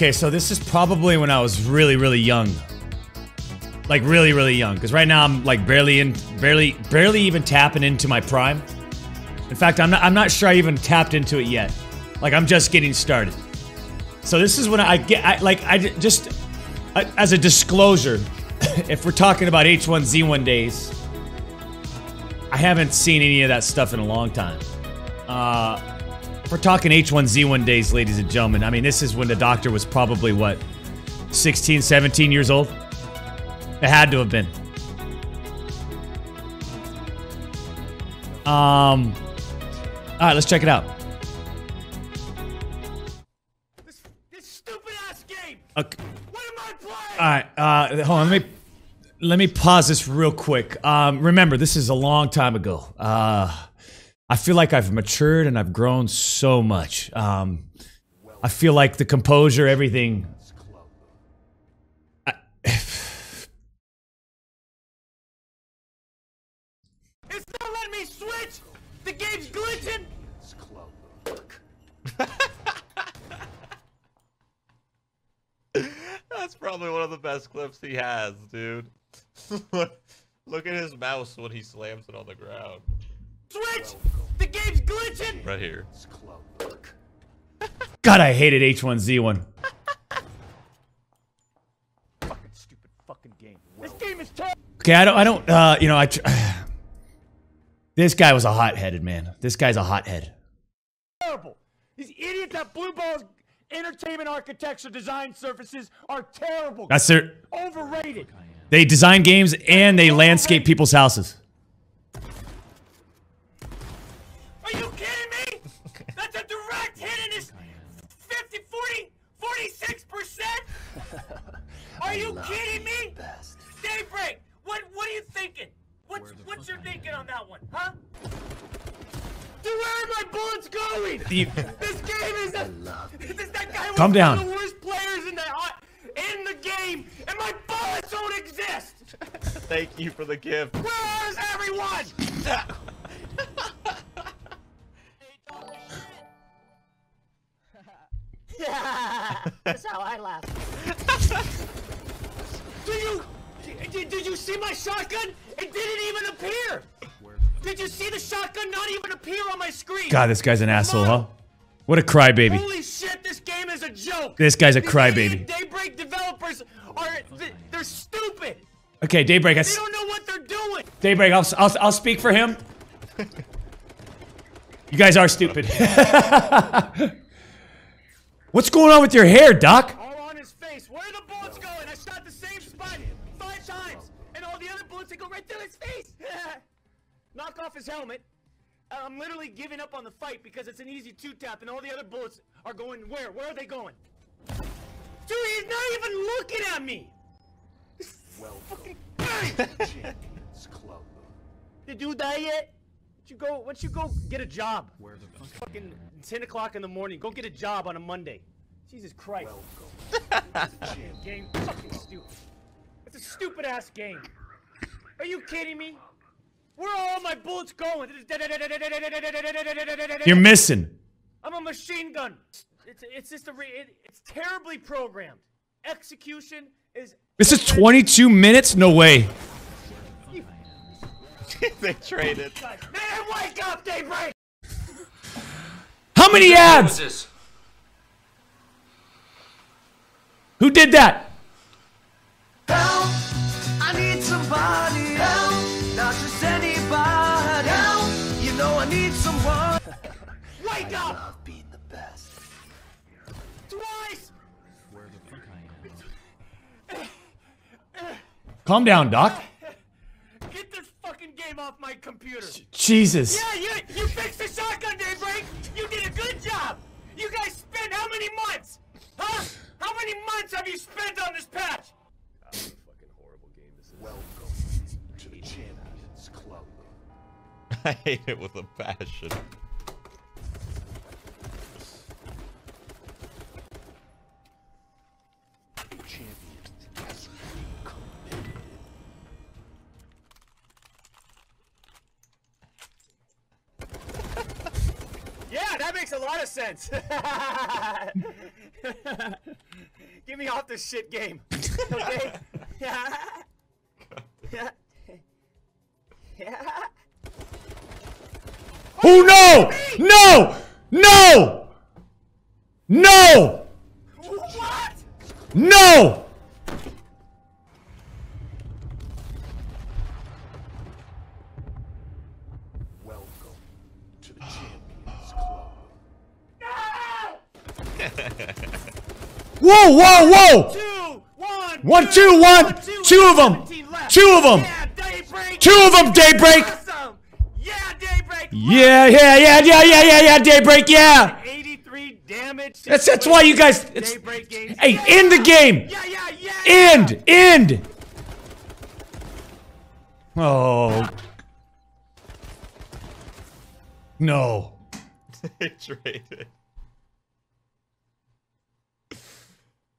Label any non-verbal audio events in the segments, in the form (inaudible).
Okay, so this is probably when I was really, really young. Like really, really young. Because right now I'm like barely in, barely, barely even tapping into my prime. In fact, I'm not, I'm not sure I even tapped into it yet. Like I'm just getting started. So this is when I get, I, like, I just, I, as a disclosure, (laughs) if we're talking about H1Z1 days, I haven't seen any of that stuff in a long time. Uh, we're talking H1Z1 days, ladies and gentlemen, I mean, this is when the doctor was probably, what, 16, 17 years old? It had to have been. Um, all right, let's check it out. This, this stupid ass game. Okay. What am I playing? All right, uh, hold on. Let me let me pause this real quick. Um, remember, this is a long time ago. Uh, I feel like I've matured and I've grown so much. Um, I feel like the composure, everything. I- (sighs) It's not letting me switch. The game's glitching. (laughs) That's probably one of the best clips he has, dude. (laughs) Look at his mouse when he slams it on the ground. Switch. The game's glitching. Right here. (laughs) God, I hated H1Z1. Fucking stupid fucking game. This game is terrible. Okay, I don't, I don't, uh, you know, I. Tr- (sighs) this guy was a hot-headed man. This guy's a hothead. terrible. These idiots at Blue Balls Entertainment Architecture Design Services are terrible. That's their. overrated. They design games and they landscape people's houses. Are you kidding me? That's a direct hit in his 50, 40, 46%? Are you kidding me? Daybreak, what what are you thinking? What's what's your thinking on that one, huh? Dude, where are my bullets going? (laughs) You- This game is a. (laughs) This, that guy was Calm down. one of the worst players in the uh, in the game, and my bullets don't exist. (laughs) Thank you for the gift. Where is everyone? That's how I laugh. Did you did, did you see my shotgun? It didn't even appear. Did you see the shotgun not even appear on my screen? God, this guy's an asshole, huh? What a crybaby. Holy shit, this game is a joke. This guy's a crybaby. Daybreak developers are they're stupid. Okay, Daybreak. I They don't know what they're doing. Daybreak. I'll, I'll, I'll speak for him. You guys are stupid. (laughs) What's going on with your hair, Doc? Face. (laughs) Knock off his helmet. Uh, I'm literally giving up on the fight because it's an easy two tap, and all the other bullets are going where? Where are they going? Dude, he's not even looking at me. Well, fucking Did (laughs) you die yet? Why you go? Don't you go get a job? Where the fuck? fucking ten o'clock in the morning? Go get a job on a Monday. Jesus Christ. Damn (laughs) game. Fucking stupid. It's a stupid ass game. Are you kidding me? Where are all my bullets going? You're missing. I'm a machine gun. It's it's just a re- it, it's terribly programmed. Execution is This is 22 minutes? No way. (laughs) they traded. Man, wake up, Daybreak! How many ads? Who did that? Calm down, Doc. Get this fucking game off my computer. Jesus. Yeah, you you fixed the shotgun, Daybreak. You did a good job. You guys spent how many months? Huh? How many months have you spent on this patch? welcome to the champions (laughs) club I hate it with a passion. That makes a lot of sense. (laughs) Get me off this shit game. Okay? yeah. Yeah. Yeah. Oh no! No! No! No! What? No! Welcome to the Champions Club. Whoa, whoa, whoa! Two, one, One, two, one. Two of 'em. 17 left. Two of 'em. Yeah, Daybreak. Two of 'em, Daybreak. Awesome. Yeah, Daybreak. Yeah, yeah, yeah, yeah, yeah, yeah, yeah, Daybreak, yeah! 83 damage. That's that's why you guys it's, Daybreak games. Hey, Yeah, end the game! Yeah, yeah, yeah. End! End! Oh. No. (laughs) they traded.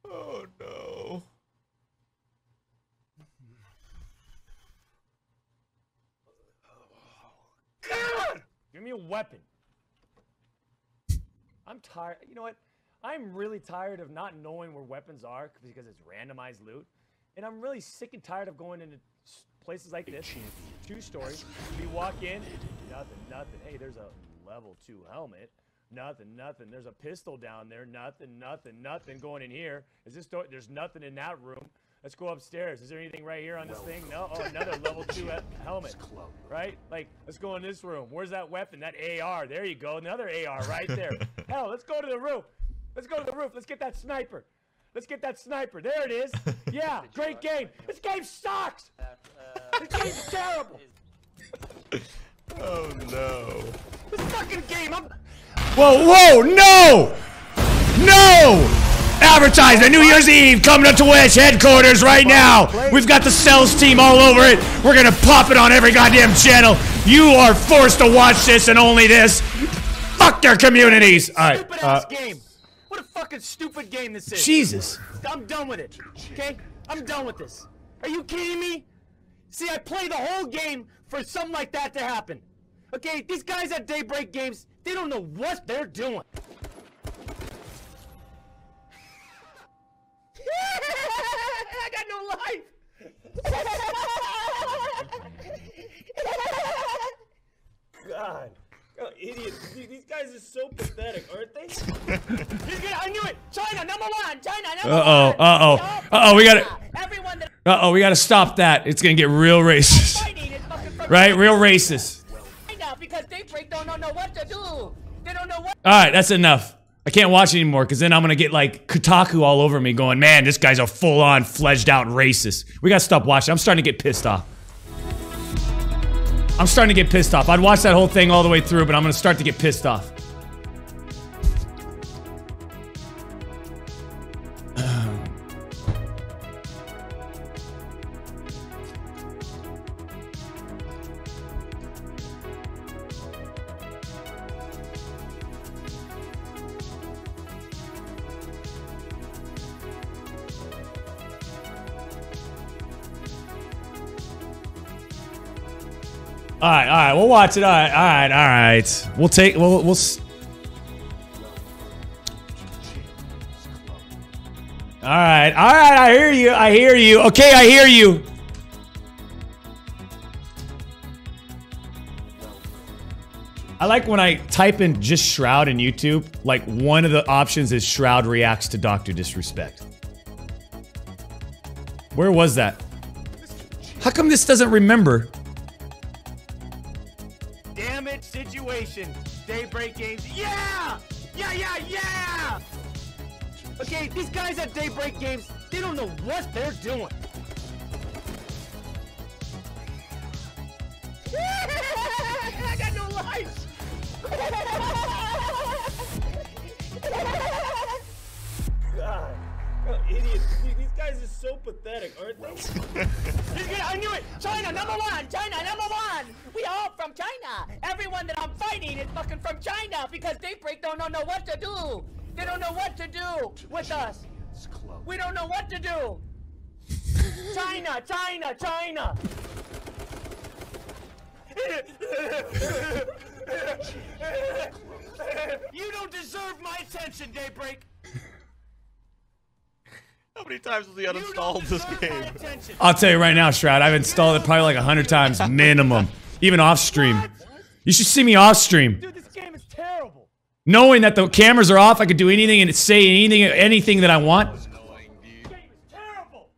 Oh no. God! Give me a weapon. I'm tired. You know what? I'm really tired of not knowing where weapons are because it's randomized loot. And I'm really sick and tired of going into places like this. Two stories. We walk in, nothing, nothing. Hey, there's a level two helmet. Nothing, nothing. There's a pistol down there. Nothing, nothing, nothing going in here. Is this door? There's nothing in that room. Let's go upstairs. Is there anything right here on this thing? No. Oh, another (laughs) level two he- helmet. Right? Like, let's go in this room. Where's that weapon? That AR. There you go. Another AR right there. (laughs) Hell, let's go to the roof. Let's go to the roof. Let's get that sniper. Let's get that sniper. There it is. (laughs) Yeah, great game. This game sucks. Uh, this game's terrible. Oh no. This fucking game. I'm. Whoa, whoa, no! No! Advertise on New Year's Eve coming up to Wedge headquarters right now. We've got the sales team all over it. We're gonna pop it on every goddamn channel. You are forced to watch this and only this. Fuck their communities. All right. Stupid Uh, ass game. What a fucking stupid game this is. Jesus. I'm done with it. Okay? I'm done with this. Are you kidding me? See, I play the whole game for something like that to happen. Okay? These guys at Daybreak Games, they don't know what they're doing. Life. God. Oh, idiots. These these guys are so pathetic, aren't they? He's gonna, I knew it! China, number one! China, number Uh-oh, one! uh-oh, Yup. uh-oh, we gotta- Everyone that Uh oh, we gotta stop that. It's gonna get real racist. fighting is fucking from Right? Real racist. China because Daybreak don't know, know what to do! They don't know what Alright, that's enough. I can't watch anymore because then I'm gonna get like Kotaku all over me going, man, this guy's a full on, fledged out racist. We gotta stop watching. I'm starting to get pissed off. I'm starting to get pissed off. I'd watch that whole thing all the way through, but I'm gonna start to get pissed off. We'll watch it. All right, all right, all right. We'll take. We'll. We'll. All right, all right. I hear you. I hear you. Okay, I hear you. I like when I type in just Shroud in YouTube. Like one of the options is Shroud reacts to Doctor Disrespect. Where was that? How come this doesn't remember? Situation. Daybreak Games. Yeah! Yeah, yeah, yeah! Okay, these guys at Daybreak Games, they don't know what they're doing. Pathetic, aren't they? He's (laughs) gonna- I knew it! China, number one! China, number one! We all from China! Everyone that I'm fighting is fucking from China because Daybreak don't know, know what to do! They don't know what to do with us! We don't know what to do! (laughs) China, China, China! (laughs) you don't deserve my attention, Daybreak! Many times has he uninstalled this game? I'll tell you right now, Shroud. I've installed it probably like a hundred times minimum, even off stream. What? You should see me off stream. Dude, this game is terrible. Knowing that the cameras are off, I could do anything and say anything, anything that I want. This game is terrible.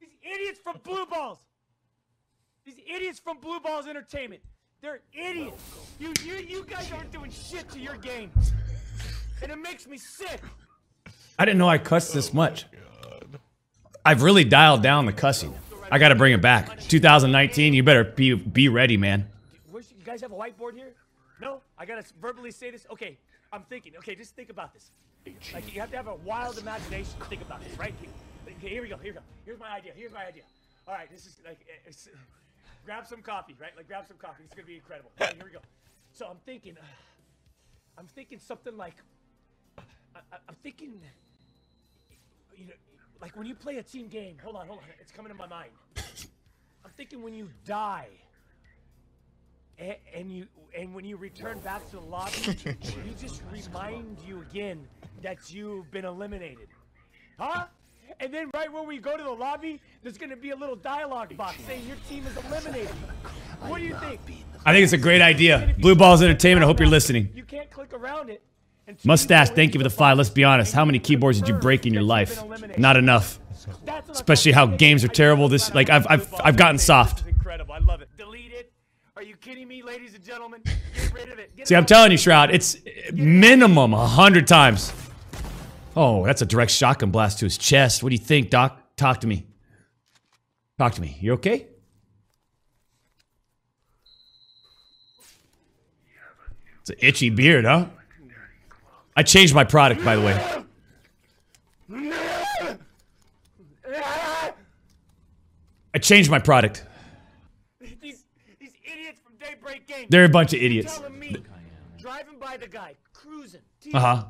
These idiots from Blue Balls. These idiots from Blue Balls Entertainment. They're idiots. You, you, you guys aren't doing shit to your game. And it makes me sick. I didn't know I cussed this much. I've really dialed down the cussing. I got to bring it back. 2019. You better be be ready, man. You guys have a whiteboard here? No? I gotta verbally say this? Okay, I'm thinking. Okay, just think about this. Like, you have to have a wild imagination to think about this, right? Okay, here we go, here we go. Here's my idea, here's my idea. All right, this is like, eh, (laughs) grab some coffee, right? Like, grab some coffee. It's gonna be incredible. Okay, here we go. So I'm thinking, uh, I'm thinking something like, I, I'm thinking, you know, like when you play a team game. Hold on, hold on. It's coming to my mind. I'm thinking when you die, and, and you and when you return back to the lobby, (laughs) you just remind you again that you've been eliminated, huh? And then right when we go to the lobby, there's gonna be a little dialogue box saying your team is eliminated. What do you think? I think it's a great idea. Blue Balls Entertainment. I hope you're listening. You can't click around it. Mustache, thank you for the five. Let's be honest. How many keyboards did you break in your life? Not enough. That's what I'm Especially how games are terrible this- like, I've- I've- I've gotten soft. Incredible. I love it. Delete it. Are you kidding me, ladies and gentlemen? Get rid of it. See, I'm telling you, Shroud, it's minimum a hundred times. Oh, that's a direct shotgun blast to his chest. What do you think, Doc? Talk to me. Talk to me. You okay? It's an itchy beard, huh? I changed my product, by the way. I changed my product. These, these idiots from Daybreak Games. They're a bunch of idiots. driving by the guy, cruising. Uh huh.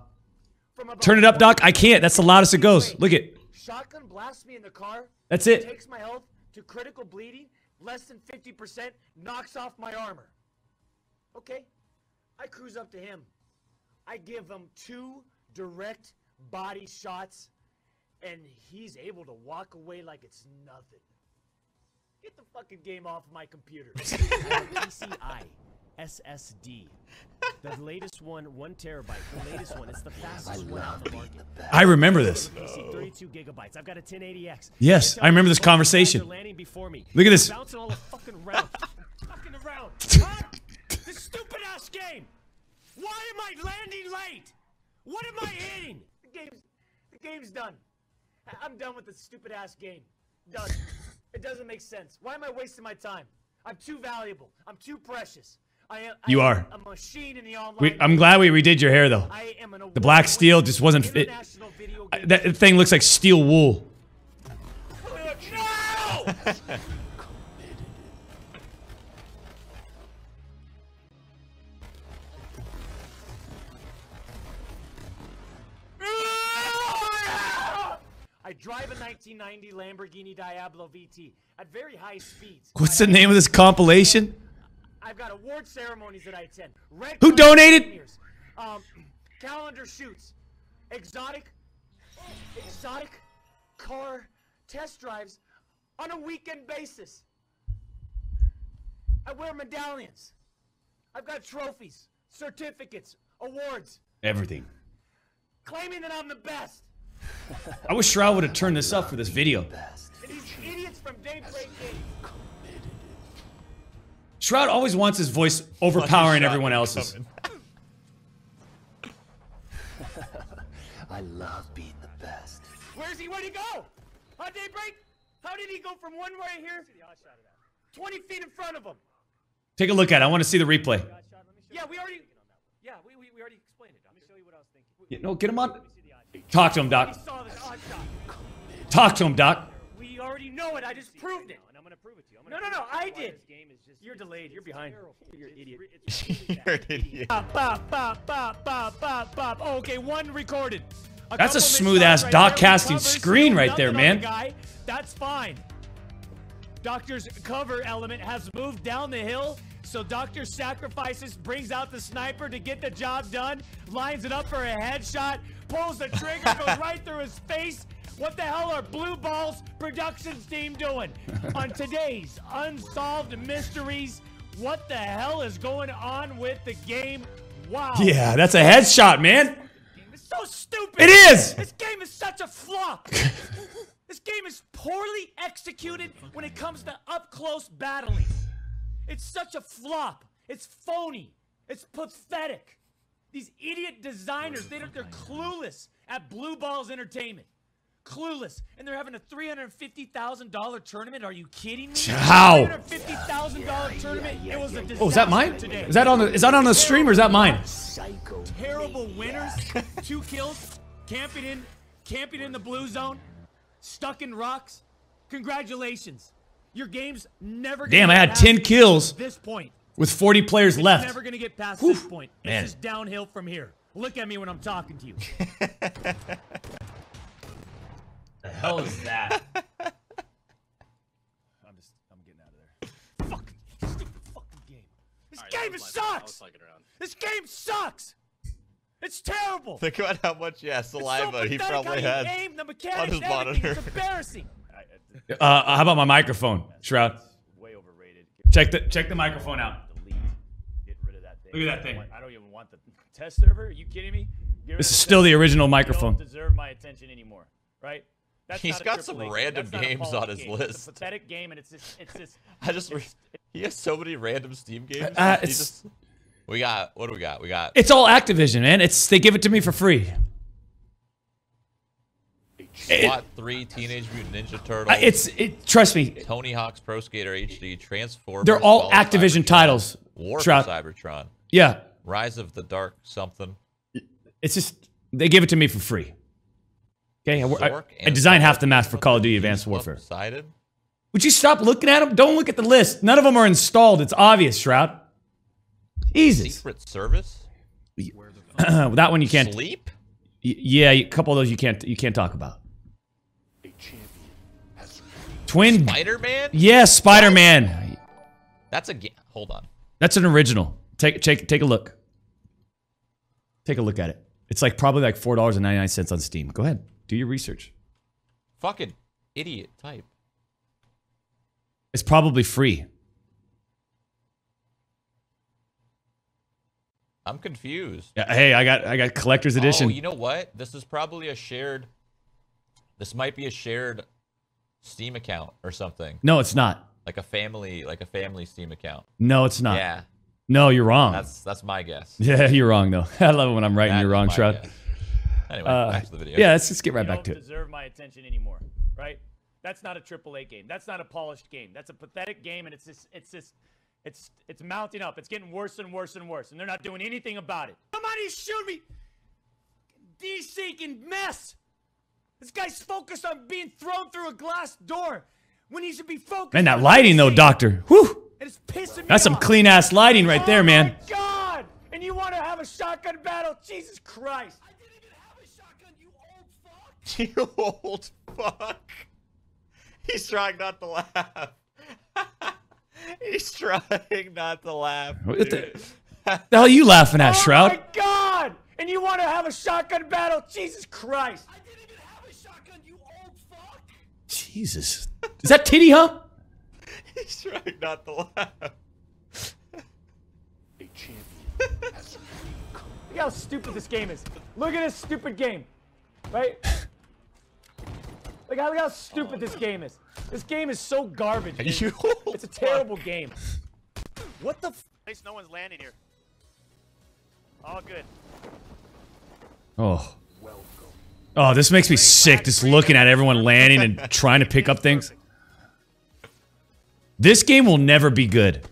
Turn it up, Doc. I can't. That's the loudest it goes. Look it. Shotgun blasts me in the car. That's it. Takes my health to critical bleeding, less than 50%, knocks off my armor. Okay. I cruise up to him. I give him two direct body shots, and he's able to walk away like it's nothing. Get the fucking game off my computer. (laughs) PCI SSD. The latest one, one terabyte. The latest one. It's the fastest one on the market. I remember this. PC, 32 gigabytes. I've got a 1080x. Yes, I remember this conversation. landing before me. Look at this. Bouncing all the fucking around. (laughs) fucking around. Huh? this stupid ass game. Why am I landing late? What am I hitting? The game's the game's done. I- I'm done with this stupid ass game. Done. (laughs) It doesn't make sense. Why am I wasting my time? I'm too valuable. I'm too precious. I am. I You am are. a machine in the online. We, I'm glad we redid your hair though. I am an The black steel just wasn't fit. international video I- game That thing looks like steel wool. (laughs) No! (laughs) drive a 1990 Lamborghini Diablo VT at very high speeds. What's the name of this compilation? I've got award ceremonies that I attend. Red Who donated? Um, calendar shoots, exotic, exotic car test drives on a weekend basis. I wear medallions. I've got trophies, certificates, awards, Everything. claiming that I'm the best. I wish Shroud would have turned this up for this video. And these idiots from Daybreak Games. Shroud always wants his voice overpowering everyone me else's. I love being the best. Where's he? Where'd he go? On Daybreak? How did he go from one way here? 20 feet in front of him. Take a look at it. I want to see the replay. Yeah, we already. Yeah, we, we, we already explained it. Let me show you what I was thinking. Yeah, no, get him on. Talk to him, Doc. saw this odd shot. Talk to him, Doc. We already know it. I just proved it. And I'm gonna prove it to you. No, no, no. prove to you I did. This game is just, You're delayed. You're behind. You're an idiot. It's really (laughs) bad. You're an idiot. Bop, bop, bop, bop, bop, bop, bop. Oh, okay, one recorded. That's a smooth-ass shots Doc there. Casting covered, screen right there, man. the Guy. That's fine. Doctor's cover element has moved down the hill, so Doctor sacrifices, brings out the sniper to get the job done, lines it up for a headshot, pulls the trigger, goes (laughs) right through his face. What the hell are Blue Balls Productions team doing on today's Unsolved Mysteries? What the hell is going on with the game? Wow. Yeah, that's a headshot, man. It's so stupid. It is. This game is such a flop. (laughs) this game is poorly executed when it comes to up close battling. It's such a flop. It's phony. It's pathetic. These idiot designers, they don't, they're clueless at Blue Balls Entertainment. Clueless. And they're having a $350,000 tournament. Are you kidding me? How? $350,000 tournament. It was a disaster Oh, is that mine? today. Is that on the is that on the stream or is that mine? Psycho. Terrible winners, (laughs) two kills, camping in, camping in the blue zone, stuck in rocks. Congratulations, your game's never. Damn, I had 10 kills This point, with 40 players it's left. never gonna get past Whew. this point. It's Man. just downhill from here. Look at me when I'm talking to you. (laughs) the hell is that? (laughs) I'm just, I'm getting out of there. Fuck, stupid fucking game. This game sucks. This game sucks. It's terrible. Think about how much yeah It's so saliva he probably how you had. aim, the mechanics, his monitor. It's embarrassing. (laughs) Uh, how about my microphone, Shroud? Way overrated. Check the check the microphone out. delete. Get rid of that thing. Look at that I thing. don't want- I don't even want the (laughs) test server. Are you kidding me? Get This is still the original You microphone. Don't deserve my attention anymore, right? That's He's not a got some game. random That's games on his game. It's list. a pathetic game, and it's just, it's just. (laughs) I just it's, he has so many random Steam games. Uh, it's- just- we got what do we got? We got It's all Activision, man. It's they give it to me for free. SWAT 3, Teenage Mutant Ninja Turtles, I- It's it. Trust me, Tony Hawk's Pro Skater HD, Transformers. they're all Fall Activision Cybertron, titles. War for Cybertron, Yeah, Rise of the Dark something. it's just they give it to me for free. Okay, I, I, I designed half the maps for Call of Duty Advanced Warfare. Decided. Would you stop looking at them? Don't look at the list. None of them are installed. It's obvious, Shroud. Jesus, Secret Service. (clears throat) that one you can't. Sleep. Yeah, a couple of those you can't. You can't talk about. A champion has Twin. Spider-Man. Yes, Spider Man. That's a game. Hold on. That's an original. Take take take a look. Take a look at it. It's like probably like four dollars and ninety nine cents on Steam. Go ahead, do your research. Fucking idiot type. It's probably free. I'm confused. Yeah, hey, I got I got collector's oh, edition. Oh, you know what? This is probably a shared. This might be a shared Steam account or something, no, it's not. like a family, like a family Steam account. No, it's not. Yeah, No, you're wrong. that's that's my guess. (laughs) yeah, you're wrong though. (laughs) I love it when I'm right and you're wrong, wong, Shroud. guess. Anyway, Uh, back to the video. yeah, let's just get right you back to don't it. deserve my attention anymore, right? That's not a AAA game. That's not a polished game. That's a pathetic game, and it's just, it's just, it's, it's mounting up. It's getting worse and worse and worse, and they're not doing anything about it. Somebody shoot me! Desync mess. This guy's focused on being thrown through a glass door when he should be focused. Man, that on lighting though. Doctor. Whew. And it's pissing me That's some off. clean ass lighting right there, oh man. my God! And you want to have a shotgun battle? Jesus Christ! I didn't even have a shotgun, you old fuck. (laughs) you old fuck. He's trying not to laugh. (laughs) He's trying not to laugh. What the- The hell are you laughing at, oh Shroud? Oh my God! And you want to have a shotgun battle? Jesus Christ! I didn't even have a shotgun, you old fuck. Jesus. Is that titty hump? (laughs) He's trying not to laugh. Look how stupid this game is. Look at this stupid game, right? Look how, look how stupid this game is. This game is so garbage. dude. You (laughs) It's a fuck. terrible game. What the? F- At least no one's landing here. All good. Oh. Oh, this makes me sick just looking at everyone landing and trying to pick up things. This game will never be good.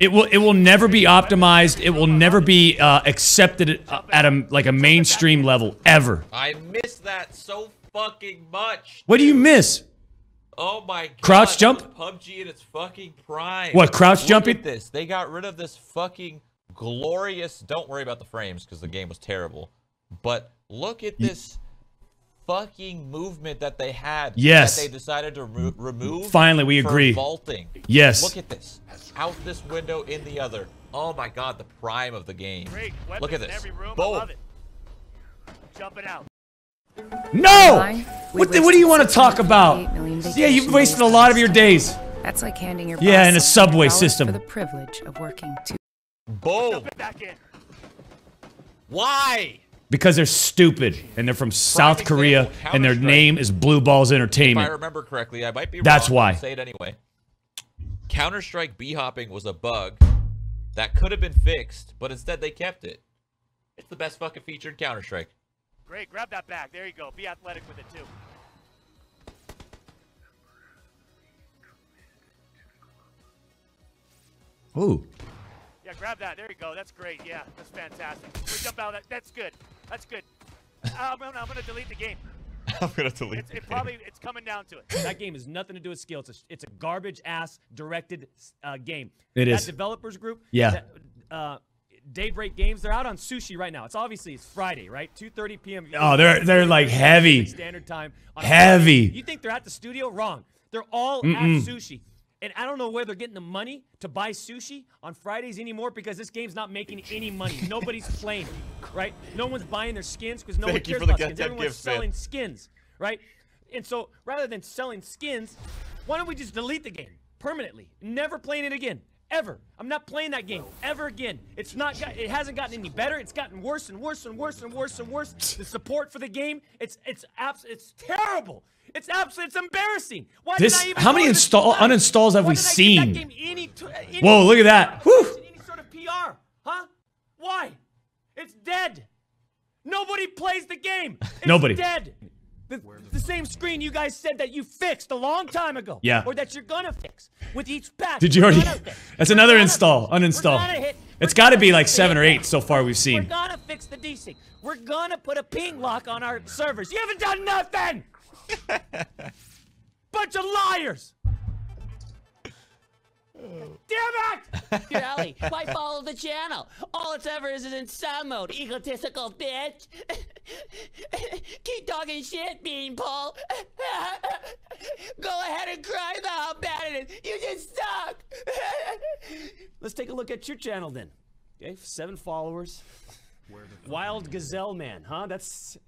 It will it will never be optimized. It will never be uh, accepted at, at a like a mainstream level ever. I miss that so fucking much. What do you miss? Oh my god. Crouch jump? PUBG in its fucking prime. What, crouch Look jumping? At this. They got rid of this fucking glorious. Don't worry about the frames because the game was terrible. But look at this fucking movement that they had. Yes. That they decided to remo- remove. Finally, we agree. Vaulting. Yes. Look at this. Out this window, in the other. Oh my god, the prime of the game. Great. Look at this. every room. Boom. I it. Jumping out. No! What, the, what do you want to talk about? Yeah, you've wasted a lot of your days. That's like handing your Yeah, in a subway system. for the privilege of working two Boom. Why? Because they're stupid and they're from South example, Korea and their name is Blue Balls Entertainment. If I remember correctly, I might be That's wrong, why. I'll say it anyway. Counter Strike B hopping was a bug that could have been fixed, but instead they kept it. It's the best fucking feature in Counter Strike. Great, grab that back. There you go. Be athletic with it too. Ooh. Yeah, grab that. There you go. That's great. Yeah, that's fantastic. We jump out. Of that. That's good. That's good. Uh, I'm, gonna, I'm gonna delete the game. (laughs) I'm gonna delete It's, it probably it's coming down to it. (laughs) That game has nothing to do with skill. It's a, it's a garbage ass directed uh, game. It that is. developers group. Yeah. that, uh, Daybreak Games. They're out on sushi right now. It's obviously it's Friday, right? 2:30 p.m. Oh, they're they're like heavy. Standard Time. Heavy. Friday. You think they're at the studio? Wrong. They're all Mm-mm. at sushi. And I don't know where they're getting the money to buy sushi on Fridays anymore because this game's not making any money. (laughs) Nobody's playing, right? No one's buying their skins because no Thank one cares about skins. Everyone's gift, man. selling skins, right? And so rather than selling skins, why don't we just delete the game permanently? Never playing it again. Ever. I'm not playing that game ever again. It's not. Got, it hasn't gotten any better. It's gotten worse and worse and worse and worse and worse. The support for the game. It's it's abs- It's terrible. It's absolutely. It's embarrassing. Why This- did I even how many install- uninstalls have Why we did I give seen? any any Whoa, look at that. Whew. Any sort of PR, huh? Why? It's dead. Nobody plays the game. It's Nobody. dead. The, the same screen you guys said that you fixed a long time ago. Yeah. Or that you're gonna fix with each patch. Did you already? (laughs) That's We're another install. fix. Uninstall. hit- It's got to be like seven or eight so far we've seen. We're gonna fix the desync. We're gonna put a ping lock on our servers. You haven't done nothing. (laughs) Bunch of liars. Damn it! (laughs) Your alley. Why follow the channel? All it's ever is is in sun mode. Egotistical bitch. (laughs) Keep talking shit, Beanpole. Go ahead and cry about how bad it is. You just suck. Let's take a look at your channel then. Okay, seven followers. Wild Gazelle Man, huh? That's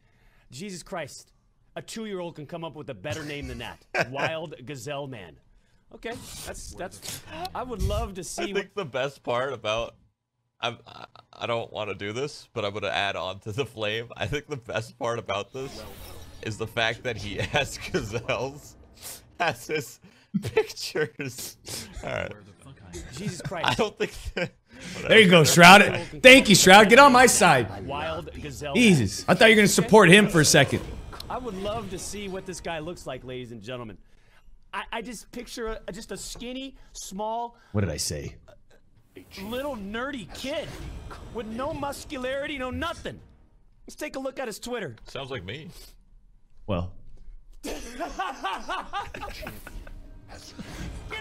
Jesus Christ. A two-year-old can come up with a better name than that. (laughs) Wild Gazelle Man. Okay, that's that's. I would love to see. I what, think the best part about I'm, I I don't want to do this, but I'm gonna add on to the flame. I think the best part about this is the fact that he (laughs) has gazelles as his pictures. All right. Jesus I don't think. There you go, Shroud. Thank you, Shroud. Get on my side. Wild Gazelle. Jesus. I thought you were gonna support him for a second. I would love to see what this guy looks like, ladies and gentlemen. I, I just picture a, just a skinny, small, What did I say? little nerdy kid with no muscularity, no nothing. Let's take a look at his Twitter. Sounds like me. Well, (laughs) Get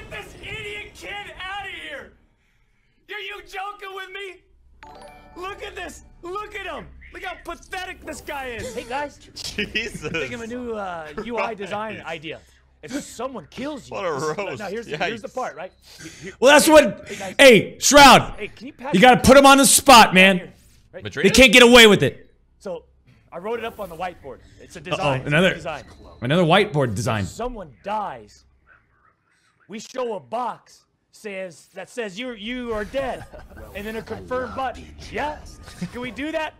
this idiot kid out of here! Are you joking with me? Look at this! Look at him! Look how pathetic this guy is! Hey guys, Jesus. think of a new uh, UI design idea. If someone kills you, What a this roast. Now here's the, here's the part, right? Here- well, that's what. guys. Hey, Shroud. Hey, can you pass? You gotta put him on the spot, man. Here, right? Madrid? They can't get away with it. So, I wrote it up on the whiteboard. It's a Uh design. oh, It's a another design. another whiteboard design. someone dies, we show a box says that says you you are dead, and then a confirm button. Yeah, can we do that?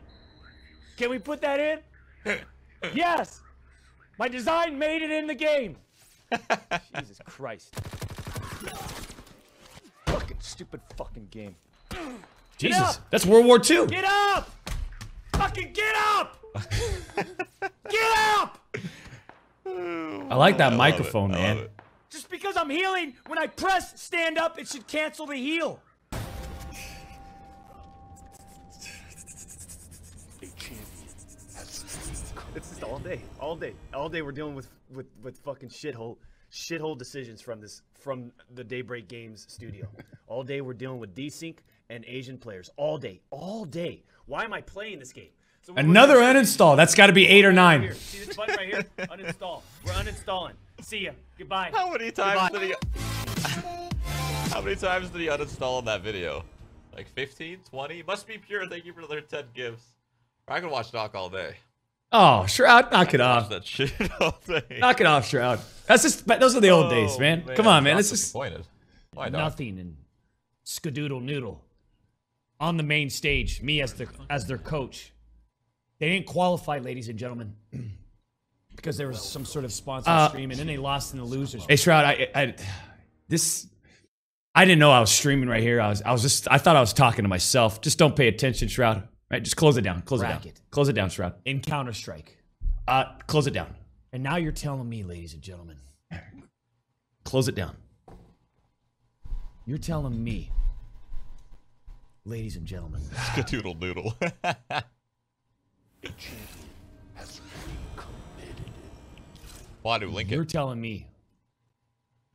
Can we put that in? (laughs) Yes. My design made it in the game. (laughs) Jesus Christ. Fucking stupid fucking game. Jesus, that's World War II. Get up! Fucking get up! (laughs) get up! I like that I microphone, it. I love man. Just because I'm healing, when I press stand up, it should cancel the heal. All day, all day, all day. We're dealing with with with fucking shithole, shithole decisions from this from the Daybreak Games studio. (laughs) all day we're dealing with desync and Asian players. All day, all day. Why am I playing this game? So Another uninstall. That's got to be eight or Here, nine. see this button right here? (laughs) Uninstall. We're uninstalling. See ya. Goodbye. How many times Goodbye. did he? (laughs) How many times did he uninstall in that video? Like 15, 20? Must be pure. Thank you for the 10 gifts. I could watch Doc all day. Oh, Shroud, knock it off. that shit (laughs) all day. Knock it off, Shroud. That's just those are the old days, Oh, man. Come on, man. I'm Let's just. disappointed. Why not? Nothing and skadoodle noodle. On the main stage, me as the as their coach. They didn't qualify, ladies and gentlemen, (clears throat) because there was some sort of sponsor Uh, stream, and then they lost in the losers. Hey, Shroud, I, I, this, I didn't know I was streaming right here. I was, I was just, I thought I was talking to myself. Just don't pay attention, Shroud. Right? Just close it down. Close it down. Close it down, Shroud. in Counter Strike. Uh, close it down. And now you're telling me, ladies and gentlemen, Close it down. you're telling me, ladies and gentlemen, Skadoodle noodle. Why do Lincoln? you're telling me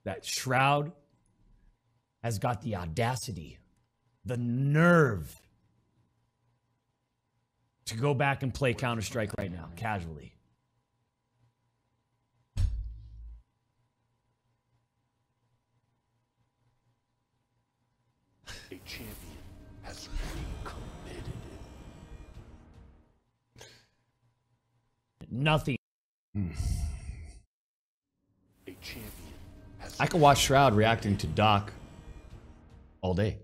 that Shroud has got the audacity, the nerve to go back and play Counter Strike right now, casually. Nothing. A champion. I could watch Shroud reacting to Doc all day.